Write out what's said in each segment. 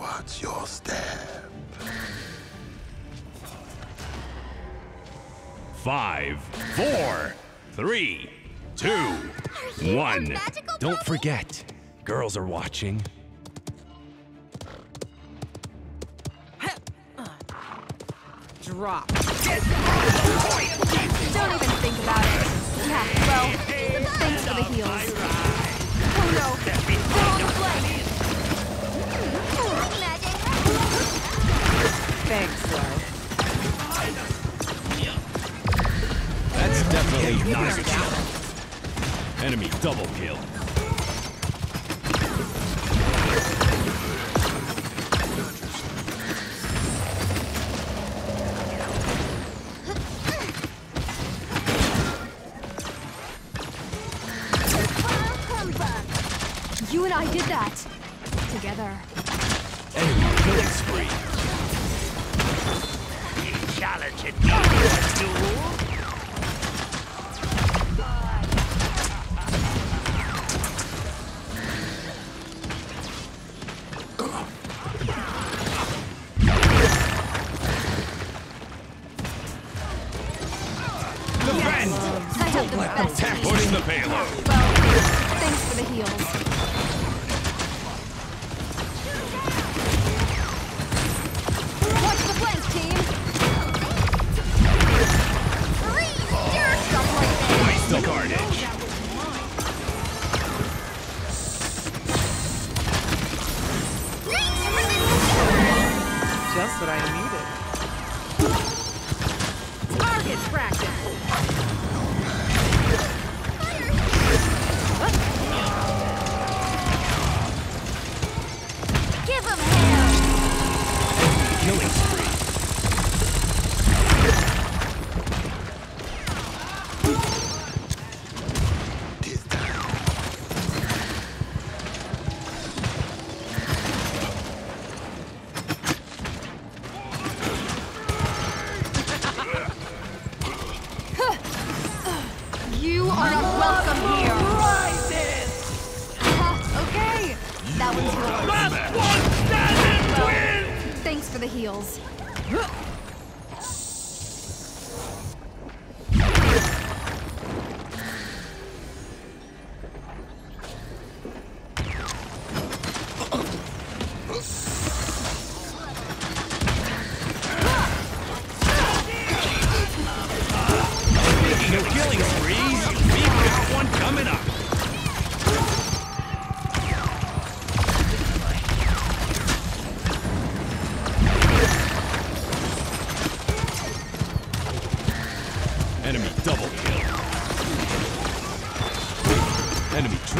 Watch your step. Five, four, three, two, one. Don't puppet? forget, girls are watching. Drop. Don't even think double kill. You and I did that. What I needed.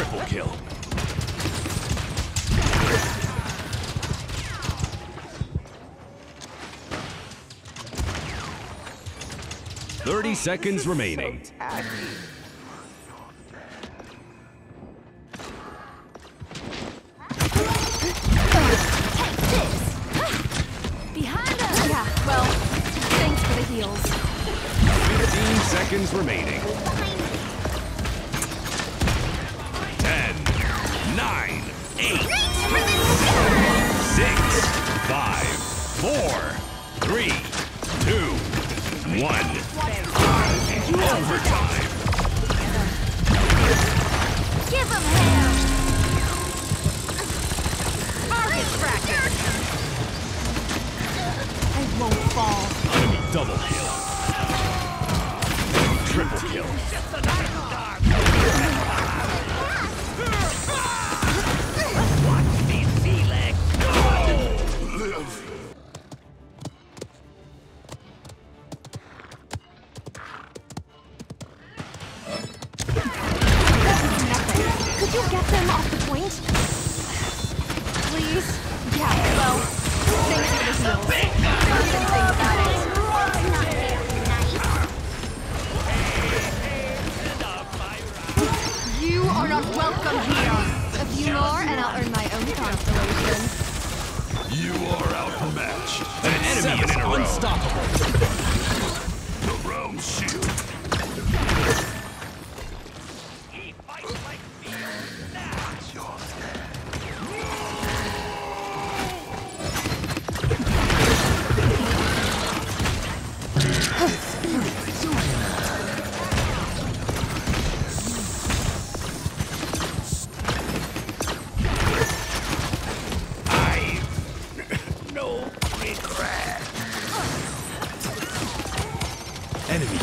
Triple kill. Thirty seconds remaining. Behind us. Yeah, Could you get them off the point? Please? Yeah, well, thanks for the heals. Don't even think about it. You are not welcome here. A few more and I'll earn my own constellation. You are outmatched. An enemy is unstoppable.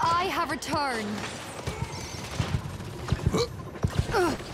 I have returned.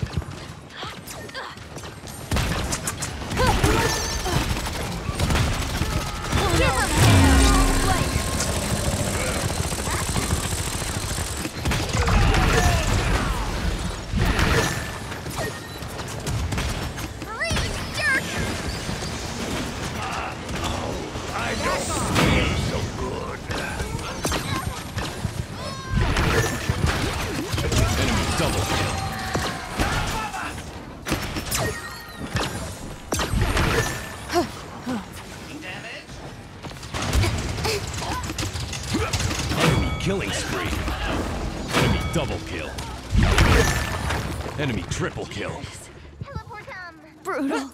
killing spree. Enemy double kill. Enemy triple kill. Brutal.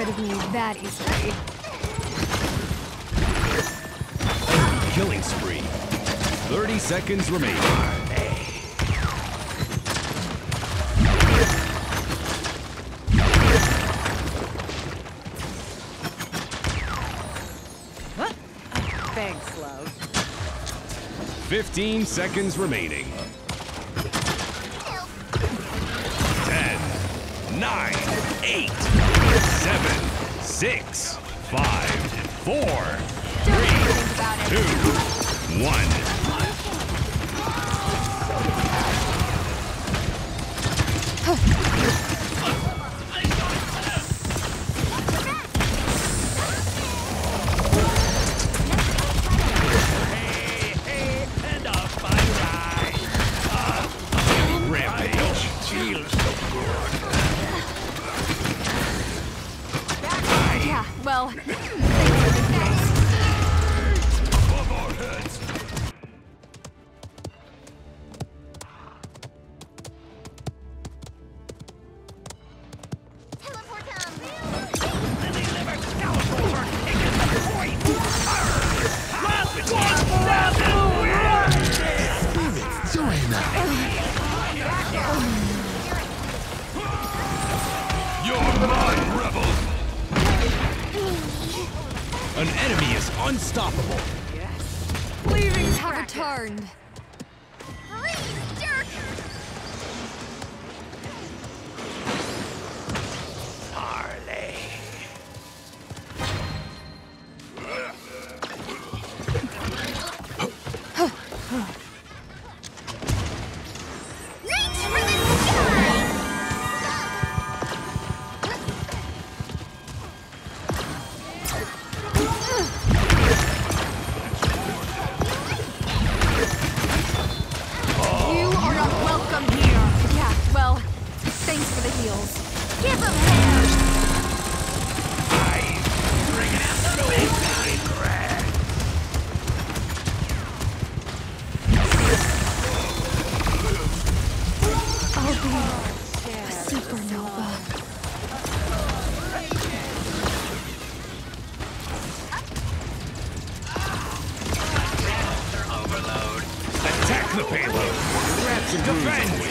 rid of me that easily. Killing spree. 30 seconds remain. Thanks, love. 15 seconds remaining. 10, 9, 8, seven, six, five, four, three, two, one. Huh. returned.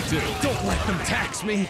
do. Don't let them tax me.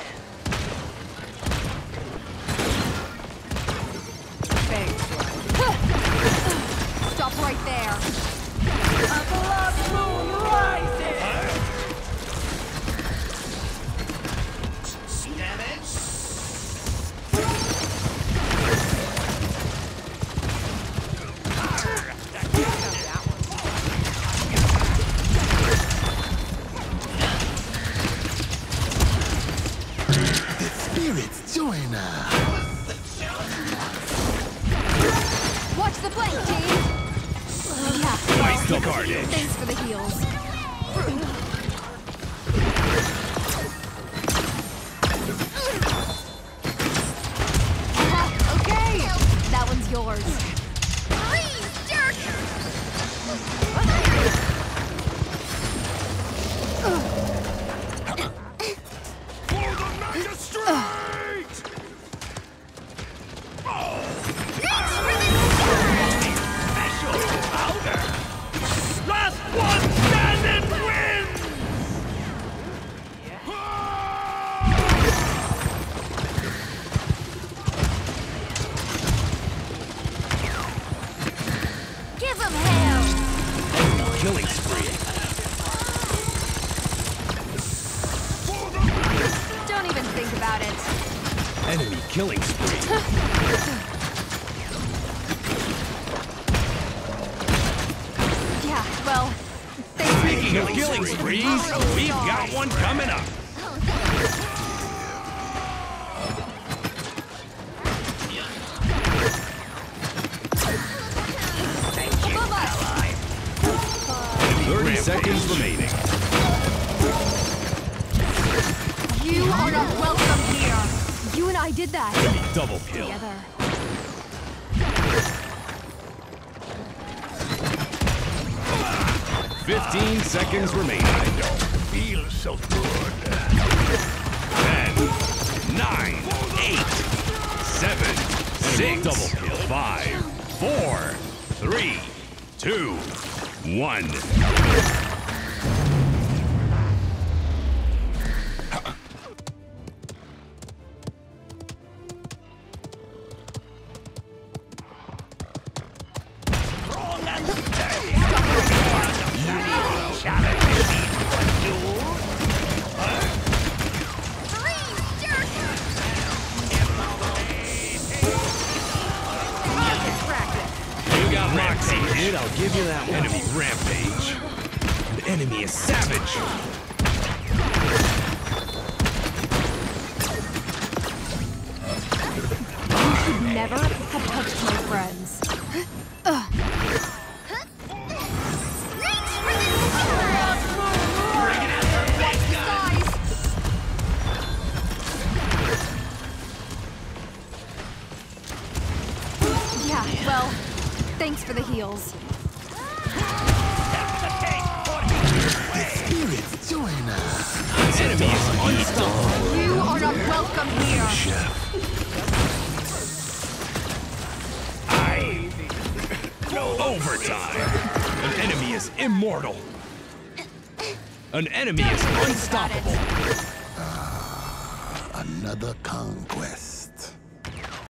Thanks for the Speaking of heals. killing sprees, we've got one coming up. Above us. 30 seconds remaining. You are not welcome here. You and I did that Double kill. together. 15 seconds remaining. Feel so good. 10, 9, 8, 7, 6, double kill. 5, 4, 3, 2, 1. Enemy is savage. Never have touched my friends. Yeah, well, thanks for the heals. Join us. Enemy is unstoppable. You are not welcome here. I. Overtime. An enemy is immortal. An enemy is unstoppable. it. Another conquest.